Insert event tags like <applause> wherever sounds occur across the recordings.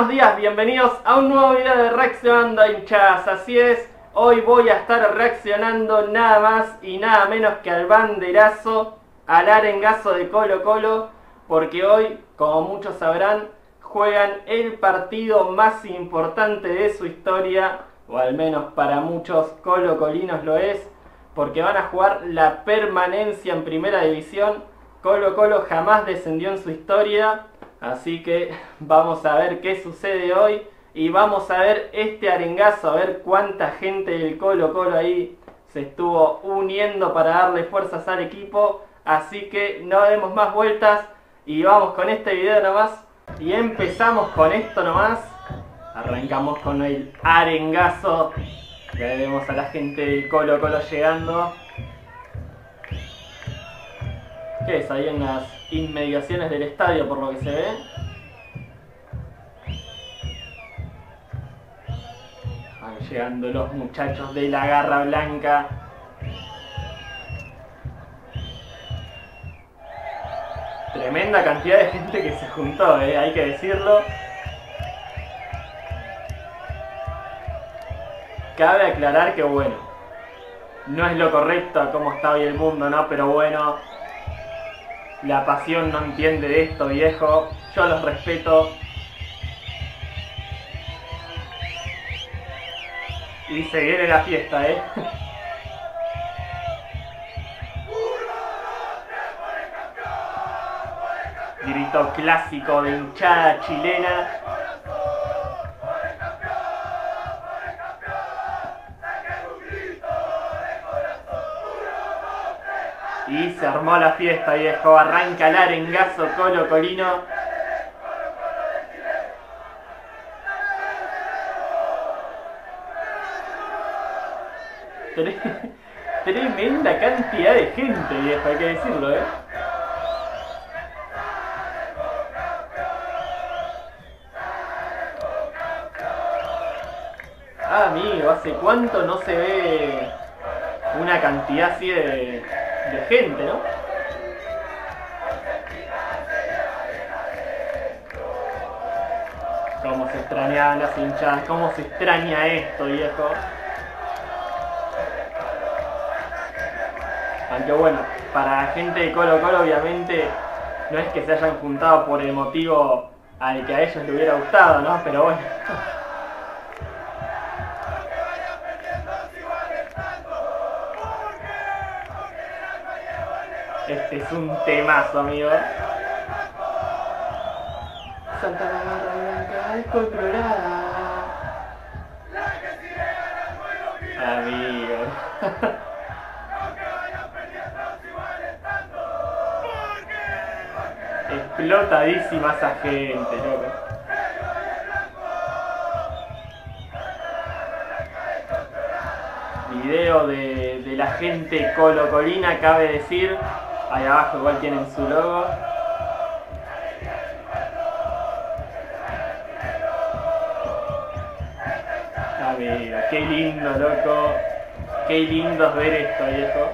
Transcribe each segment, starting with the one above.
buenos días, bienvenidos a un nuevo video de Reaccionando hinchas. Así es, hoy voy a estar reaccionando nada más y nada menos que al banderazo, al arengazo de Colo Colo, porque hoy, como muchos sabrán, juegan el partido más importante de su historia, o al menos para muchos Colo Colinos lo es, porque van a jugar la permanencia en primera división. Colo Colo jamás descendió en su historia Así que vamos a ver qué sucede hoy y vamos a ver este arengazo, a ver cuánta gente del Colo Colo ahí se estuvo uniendo para darle fuerzas al equipo. Así que no demos más vueltas y vamos con este video nomás. Y empezamos con esto nomás. Arrancamos con el arengazo. Ya vemos a la gente del Colo Colo llegando. Ahí en las inmediaciones del estadio por lo que se ve. Van llegando los muchachos de la garra blanca. Tremenda cantidad de gente que se juntó, ¿eh? hay que decirlo. Cabe aclarar que bueno, no es lo correcto a cómo está hoy el mundo, ¿no? Pero bueno, la pasión no entiende de esto, viejo. Yo los respeto. Y se viene la fiesta, ¿eh? Grito clásico de hinchada chilena. Y se armó la fiesta, viejo. Arranca el arengazo Colo Colino. <laughs> Tremenda cantidad de gente, viejo, hay que decirlo, ¿eh? Ah, amigo, ¿hace cuánto no se ve una cantidad así de, de gente, ¿no? Cómo se extrañaban las hinchadas, cómo se extraña esto, viejo. Aunque bueno, para la gente de Colo Colo obviamente no es que se hayan juntado por el motivo al que a ellos les hubiera gustado, ¿no? Pero bueno. Este es un temazo, amigo. Santa la barra blanca, colorada. Amigo. Explotadísima esa gente, loco. Video de, de la gente colocolina, cabe decir. Ahí abajo igual tienen su logo. Amigo, qué lindo, loco. Qué lindo es ver esto, viejo.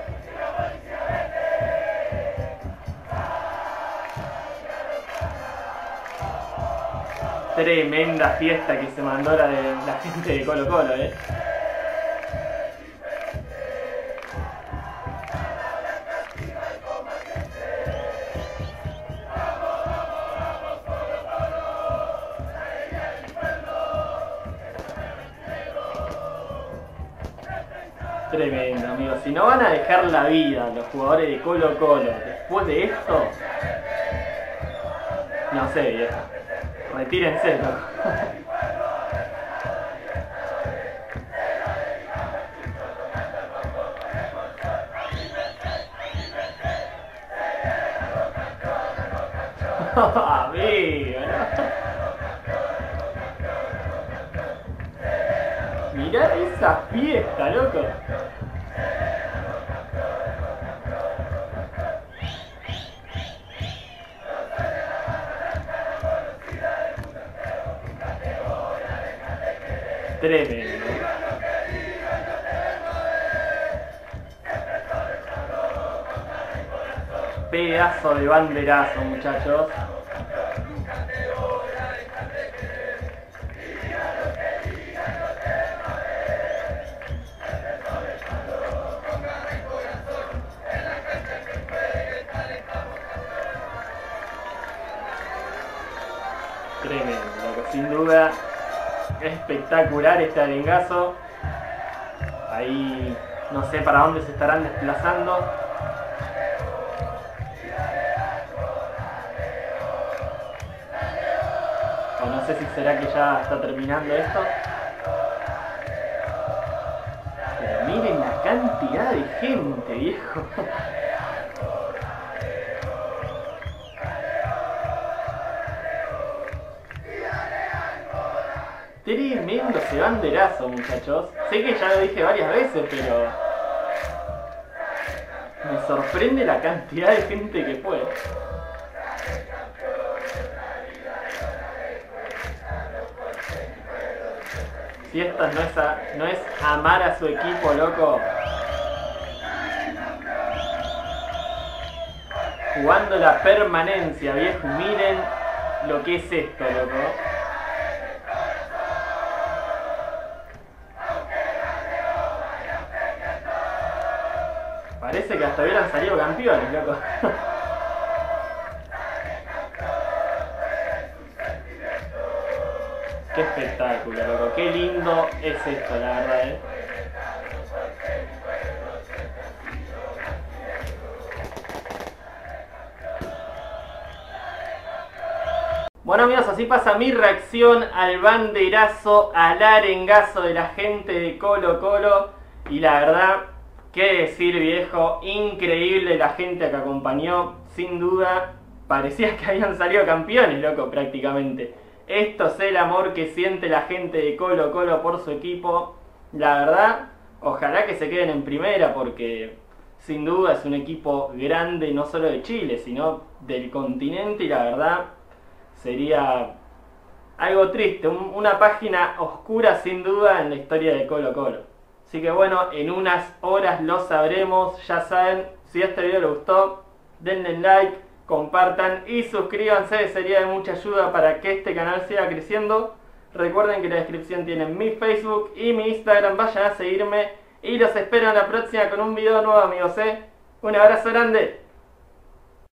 Tremenda fiesta que se mandó la de la gente de Colo Colo, eh. Tremendo, amigo. Si no van a dejar la vida los jugadores de Colo Colo después de esto, no sé, vieja. Retírense, loco. <laughs> amigo, Mirá esa fiesta, loco. Tremendo. Pedazo de banderazo, muchachos. Tremendo, sin duda espectacular este arengazo. Ahí no sé para dónde se estarán desplazando. O no sé si será que ya está terminando esto. Pero miren la cantidad de gente, viejo. Tremendo ese banderazo, muchachos. Sé que ya lo dije varias veces, pero... Me sorprende la cantidad de gente que fue. Si esto no es, no es amar a su equipo, loco. Jugando la permanencia, viejo. Miren lo que es esto, loco. Hasta hubieran salido campeones, loco. <laughs> Qué espectáculo, loco. Qué lindo es esto, la verdad, eh. Bueno amigos, así pasa mi reacción al banderazo, al arengazo de la gente de Colo Colo. Y la verdad, qué decir viejo, increíble la gente que acompañó, sin duda. Parecía que habían salido campeones, loco, prácticamente. Esto es el amor que siente la gente de Colo Colo por su equipo. La verdad, ojalá que se queden en primera porque sin duda es un equipo grande no solo de Chile, sino del continente y la verdad sería algo triste, una página oscura sin duda en la historia de Colo Colo. Así que bueno, en unas horas lo sabremos, ya saben, si este video les gustó, denle like, compartan y suscríbanse, sería de mucha ayuda para que este canal siga creciendo. Recuerden que en la descripción tienen mi Facebook y mi Instagram, vayan a seguirme y los espero en la próxima con un video nuevo amigos. ¿eh? Un abrazo grande.